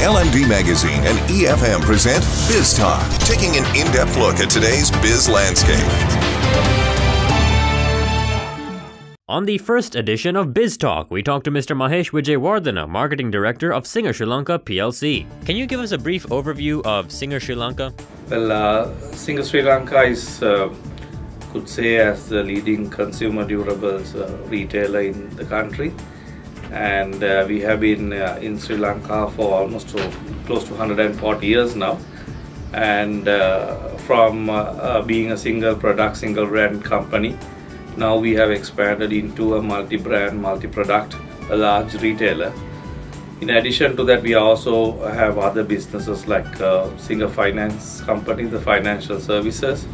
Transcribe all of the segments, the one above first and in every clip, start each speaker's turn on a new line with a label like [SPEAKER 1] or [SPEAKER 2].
[SPEAKER 1] LMD Magazine and EFM present Biz Talk, taking an in depth look at today's biz landscape.
[SPEAKER 2] On the first edition of Biz Talk, we talked to Mr. Mahesh Wijewardena, Marketing Director of Singer Sri Lanka PLC. Can you give us a brief overview of Singer Sri Lanka?
[SPEAKER 3] Well, uh, Singer Sri Lanka is, uh, could say, as the leading consumer durables uh, retailer in the country and uh, we have been uh, in Sri Lanka for almost close to 140 years now. And uh, from uh, uh, being a single product, single brand company, now we have expanded into a multi-brand, multi-product, a large retailer. In addition to that, we also have other businesses like uh, Singer Finance Company, the financial services.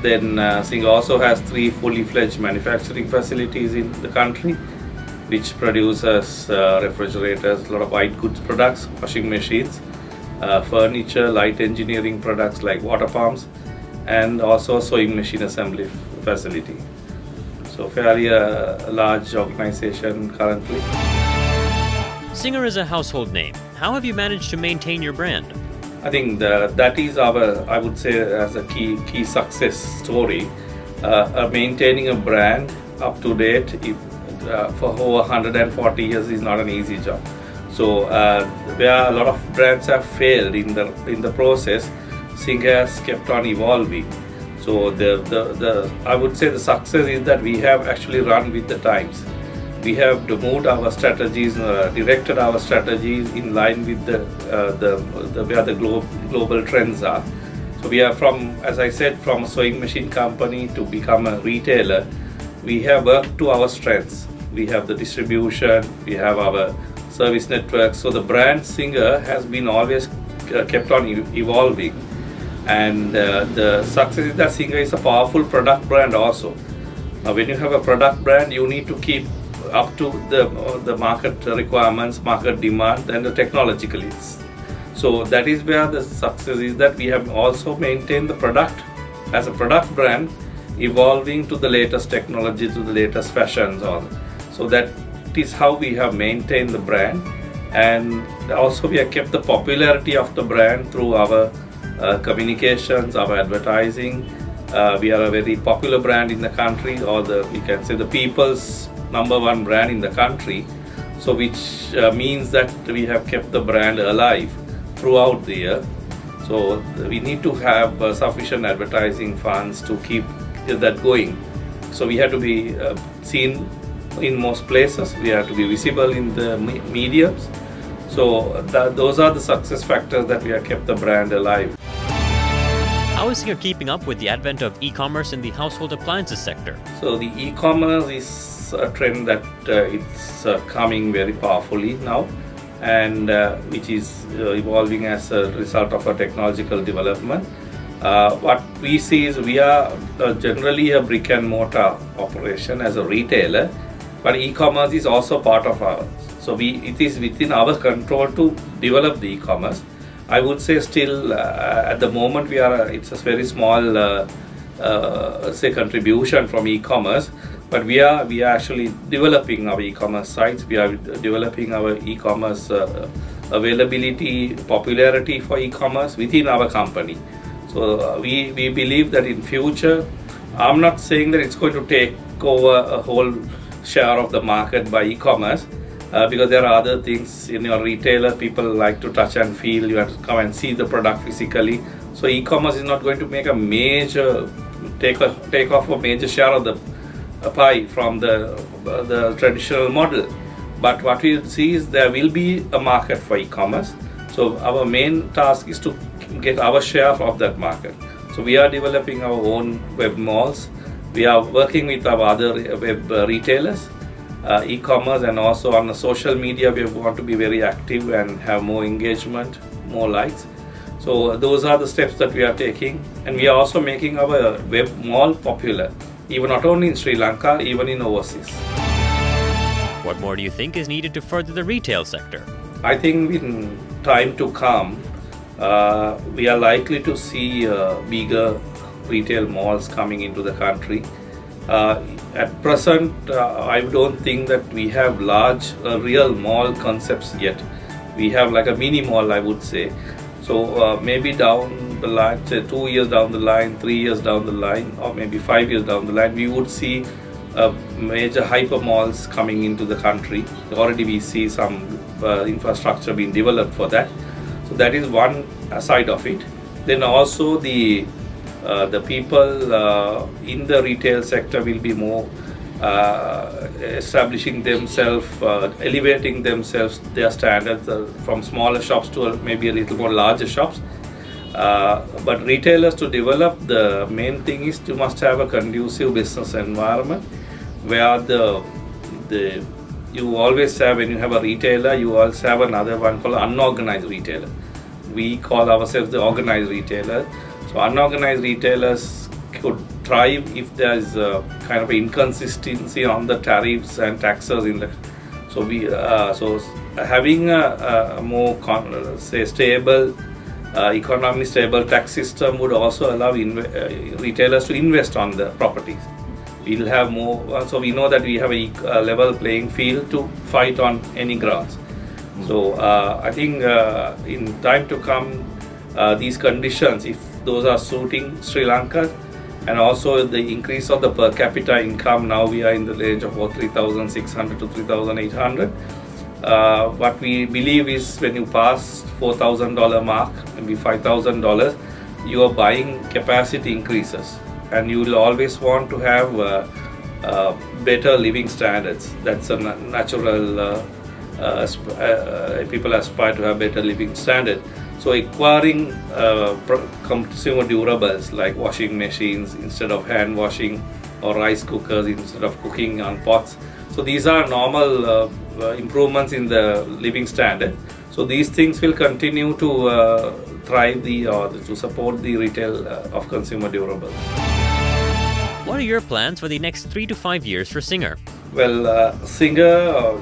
[SPEAKER 3] Then uh, Singer also has three fully fledged manufacturing facilities in the country which produces uh, refrigerators, a lot of white goods products, washing machines, uh, furniture, light engineering products like water pumps, and also sewing machine assembly facility. So fairly a, uh, a large organization currently.
[SPEAKER 2] Singer is a household name. How have you managed to maintain your brand?
[SPEAKER 3] I think the, that is our, I would say, as a key key success story. Uh, uh, maintaining a brand up to date, if uh, for over 140 years is not an easy job. So uh, where a lot of brands have failed in the in the process, Singer has kept on evolving. So the, the, the I would say the success is that we have actually run with the times. We have moved our strategies, uh, directed our strategies in line with the, uh, the, the where the glo global trends are. So we are from, as I said, from a sewing machine company to become a retailer we have worked to our strengths. We have the distribution, we have our service network. So the brand Singer has been always kept on evolving. And uh, the success is that Singer is a powerful product brand also. Now when you have a product brand, you need to keep up to the, uh, the market requirements, market demand and the technological needs. So that is where the success is that we have also maintained the product as a product brand evolving to the latest technology, to the latest fashions. All. So that is how we have maintained the brand. And also we have kept the popularity of the brand through our uh, communications, our advertising. Uh, we are a very popular brand in the country, or the we can say the people's number one brand in the country. So which uh, means that we have kept the brand alive throughout the year. So we need to have uh, sufficient advertising funds to keep that going. So we have to be uh, in most places. We have to be visible in the mediums. So that, those are the success factors that we have kept the brand alive.
[SPEAKER 2] How is Singer keeping up with the advent of e-commerce in the household appliances sector?
[SPEAKER 3] So the e-commerce is a trend that uh, it's uh, coming very powerfully now and uh, which is uh, evolving as a result of a technological development. Uh, what we see is we are uh, generally a brick and mortar operation as a retailer, but e-commerce is also part of ours. So we it is within our control to develop the e-commerce. I would say still uh, at the moment we are it's a very small uh, uh, say contribution from e-commerce, but we are we are actually developing our e-commerce sites. We are developing our e-commerce uh, availability, popularity for e-commerce within our company. So uh, we, we believe that in future, I'm not saying that it's going to take over a whole share of the market by e-commerce uh, because there are other things in your retailer people like to touch and feel you have to come and see the product physically so e-commerce is not going to make a major take a take off a major share of the pie from the uh, the traditional model but what we see is there will be a market for e-commerce so our main task is to get our share of that market. So we are developing our own web malls. We are working with our other web retailers, uh, e-commerce and also on the social media we want to be very active and have more engagement, more likes. So those are the steps that we are taking and we are also making our web mall popular, even not only in Sri Lanka, even in overseas.
[SPEAKER 2] What more do you think is needed to further the retail sector?
[SPEAKER 3] I think in time to come, uh, we are likely to see uh, bigger retail malls coming into the country. Uh, at present, uh, I don't think that we have large, uh, real mall concepts yet. we have like a mini mall, I would say. So uh, maybe down the line, say two years down the line, three years down the line, or maybe five years down the line, we would see uh, major hyper malls coming into the country. Already we see some uh, infrastructure being developed for that. So that is one side of it. Then also the the people uh, in the retail sector will be more uh, establishing themselves, uh, elevating themselves, their standards uh, from smaller shops to maybe a little more larger shops. Uh, but retailers to develop, the main thing is you must have a conducive business environment where the the you always have when you have a retailer, you also have another one called unorganized retailer. We call ourselves the organized retailer. So unorganized retailers could thrive if there is a kind of inconsistency on the tariffs and taxes in the. So we uh, so having a, a more con, say stable. Uh, economy stable tax system would also allow uh, retailers to invest on the properties we'll have more so we know that we have a, level playing field to fight on any grounds so uh, i think uh, in time to come uh, these conditions if those are suiting sri lanka and also the increase of the per capita income now we are in the range of about 3600 to 3800 uh, what we believe is when you pass $4000 mark maybe $5000 your buying capacity increases and you will always want to have uh, uh, better living standards. That's a natural. Uh, uh, uh, people aspire to have better living standard. So acquiring uh, consumer durables like washing machines instead of hand washing or rice cookers instead of cooking on pots. So these are normal uh, uh, improvements in the living standard. So these things will continue to thrive the or to support the retail of consumer durables.
[SPEAKER 2] What are your plans for the next three to five years for Singer?
[SPEAKER 3] Well, uh, Singer, uh,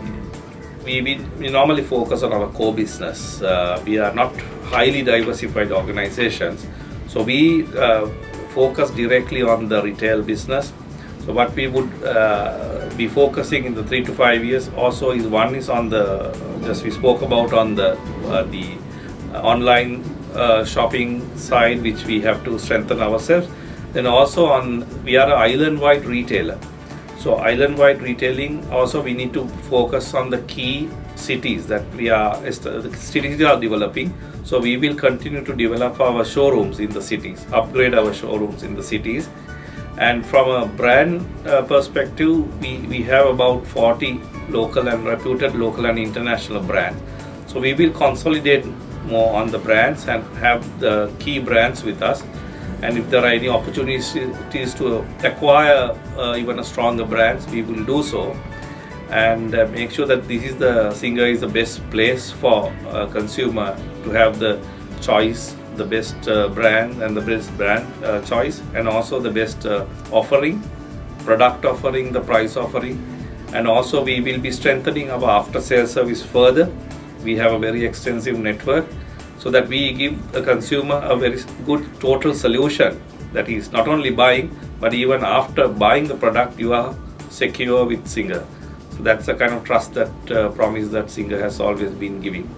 [SPEAKER 3] we, we, we, normally focus on our core business. Uh, we are not highly diversified organizations. So we uh, focus directly on the retail business. So what we would uh, be focusing in the three to five years also is one is on the, just we spoke about on the, uh, the online shopping side, which we have to strengthen ourselves then also on we are an island-wide retailer. So island-wide retailing also we need to focus on the key cities that we are cities are developing. So we will continue to develop our showrooms in the cities, upgrade our showrooms in the cities. And from a brand uh, perspective, we, we have about 40 local and reputed local and international brands. So we will consolidate more on the brands and have the key brands with us and if there are any opportunities to acquire uh, even a stronger brands we will do so. And uh, make sure that this is the singer is the best place for a consumer to have the choice the best uh, brand and the best brand uh, choice and also the best uh, offering product offering the price offering. And also we will be strengthening our after sales service further. We have a very extensive network so that we give the consumer a very good total solution that that is not only buying but even after buying the product you are secure with Singer. So that's the kind of trust that uh, promise that Singer has always been giving.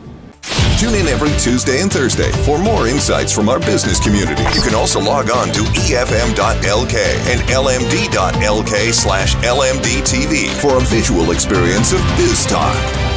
[SPEAKER 1] Tune in every Tuesday and Thursday for more insights from our business community. You can also log on to efm.lk and lmd.lk slash lmdtv for a visual experience of Biz Talk.